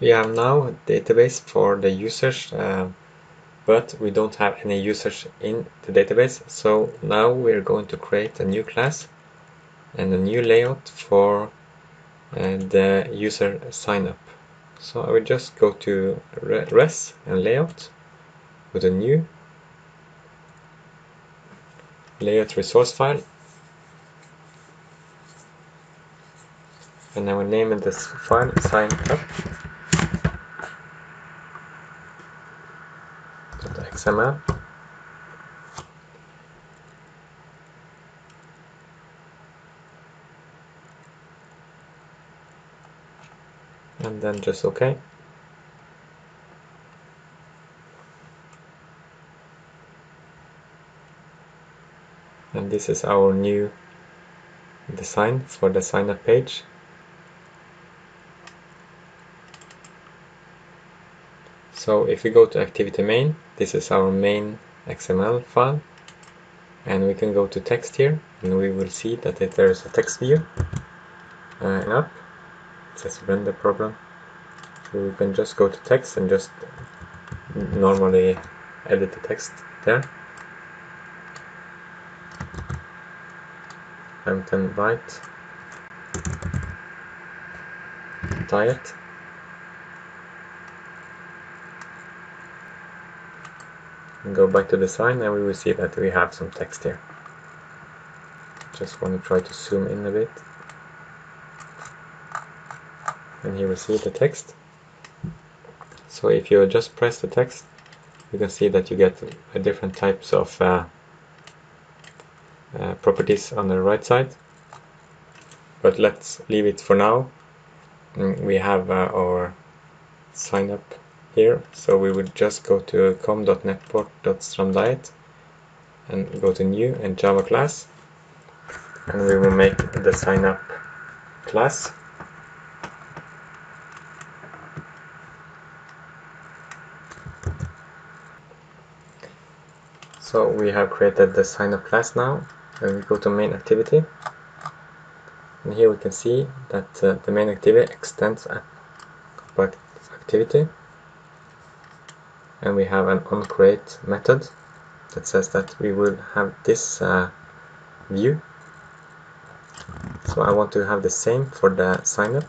we have now a database for the users uh, but we don't have any users in the database. So now we're going to create a new class and a new layout for uh, the user sign up so I will just go to res and layout with a new layout resource file. And I will name this file sign up XML and then just OK. And this is our new design for the sign up page So if we go to activity main, this is our main XML file. And we can go to text here, and we will see that there is a text view uh, up. It says render problem. So we can just go to text and just normally edit the text there. And then write diet and go back to the sign and we will see that we have some text here. Just want to try to zoom in a bit. And here we see the text. So if you just press the text, you can see that you get different types of uh, uh, properties on the right side. But let's leave it for now. Mm, we have uh, our sign up here. So we would just go to com.netport.stranddiet and go to new and java class. And we will make the sign up class. So we have created the sign up class now. And we go to main activity. And here we can see that uh, the main activity extends a compact activity and we have an onCreate method that says that we will have this uh, view. So I want to have the same for the sign up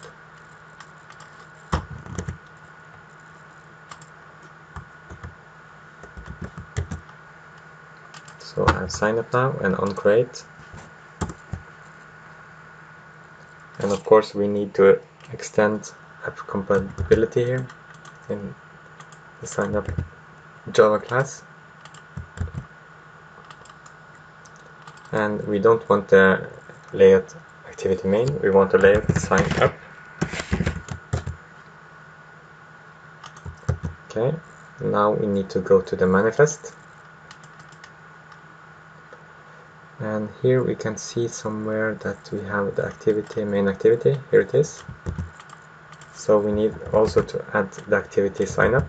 so I have sign up now and onCreate. And of course we need to extend app compatibility here in sign up Java class. And we don't want the layout activity main. We want the layout sign up. Okay now we need to go to the manifest. And here we can see somewhere that we have the activity main activity. Here it is. So we need also to add the activity sign up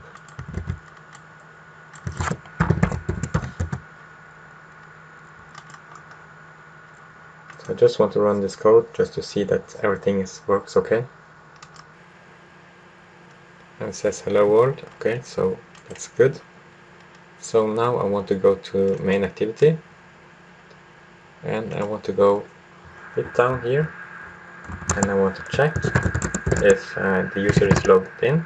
I just want to run this code just to see that everything is works okay. And it says hello world, okay, so that's good. So now I want to go to main activity and I want to go bit down here and I want to check if uh, the user is logged in.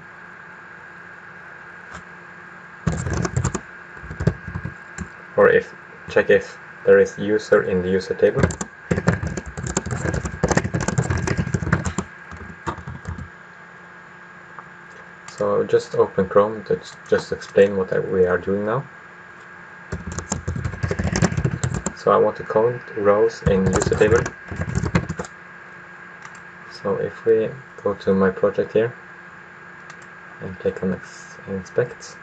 Or if check if there is user in the user table. So just open Chrome to just explain what we are doing now. So I want to count rows in user table. So if we go to my project here and click on inspect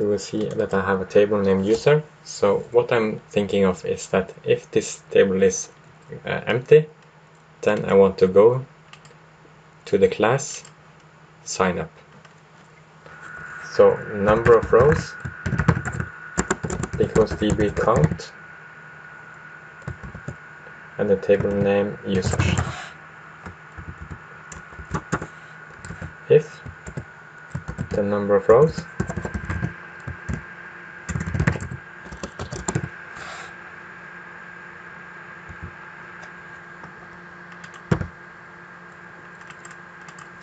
you will see that I have a table named user. So what I'm thinking of is that if this table is uh, empty, then I want to go to the class sign up. So number of rows equals db count and the table name users. If the number of rows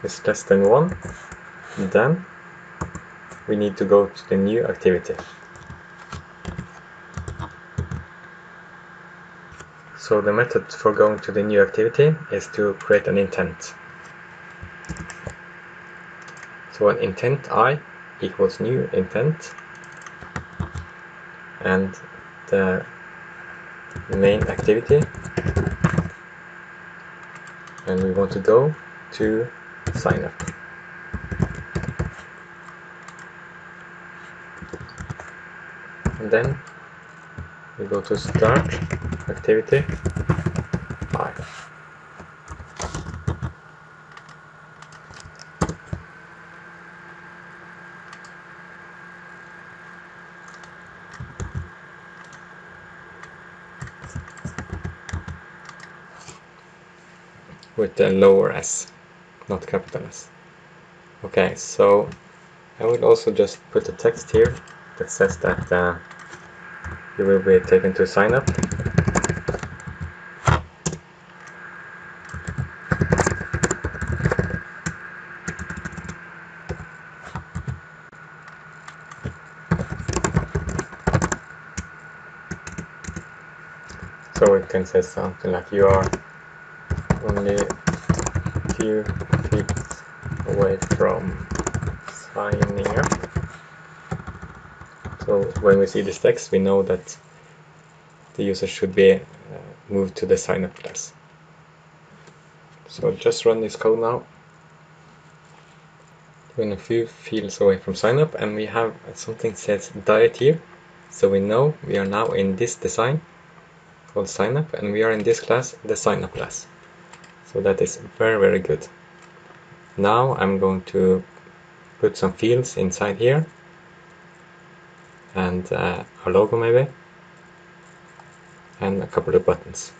is less than 1, then we need to go to the new activity. So the method for going to the new activity is to create an intent. So an intent i equals new intent and the main activity and we want to go to sign up. And then we go to start activity I. with the lower s not capital S. Okay, so I will also just put a text here that says that uh, you will be taken to sign up. So it can say something like you are only few away from signing up. So when we see this text, we know that the user should be uh, moved to the sign up class. So just run this code now. We're a few fields away from sign up and we have something says diet here. So we know we are now in this design called sign up and we are in this class, the sign up class. So that is very, very good. Now I'm going to put some fields inside here and uh, a logo maybe and a couple of buttons.